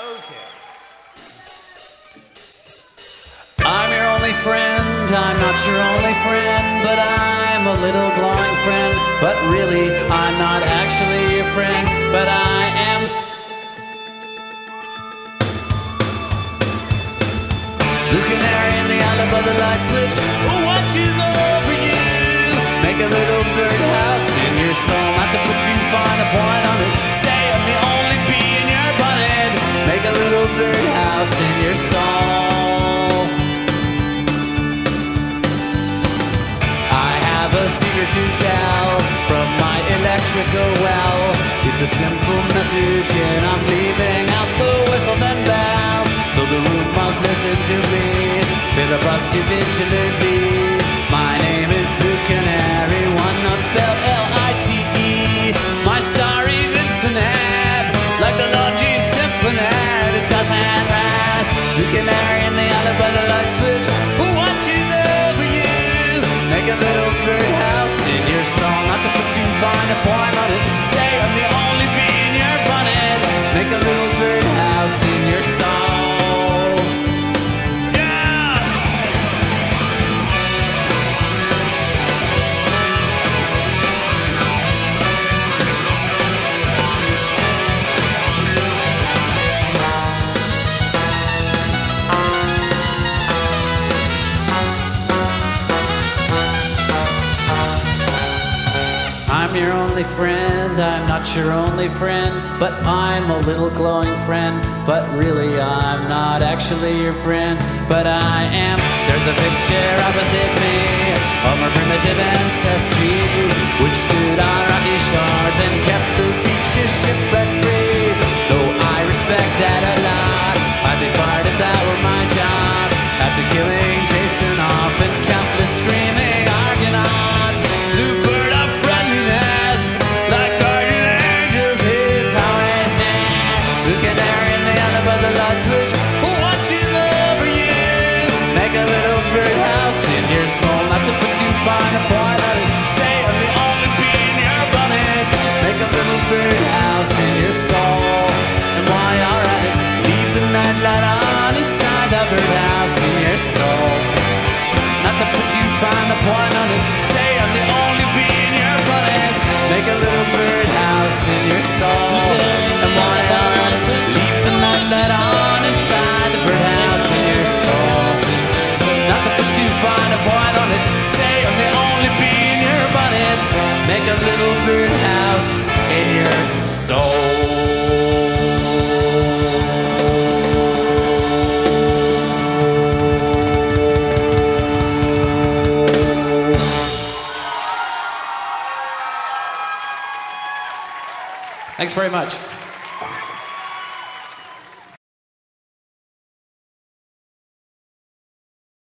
Okay. I'm your only friend, I'm not your only friend, but I'm a little glowing friend. But really, I'm not actually your friend, but I am. The canary in the alley by the light switch who watches over you. Make a little birdhouse in your soul, not to put too fine a point to tell from my electrical well. It's a simple message, and I'm leaving out the whistles and bells. So the room must listen to me, vigilantly. Rest. Blue Canary in the alley by the light switch. Who watches over you? Make a little birdhouse I'm your only friend, I'm not your only friend, but I'm a little glowing friend. But really, I'm not actually your friend, but I am. There's a picture opposite me my primitive Make a little birdhouse in your soul. Thanks very much.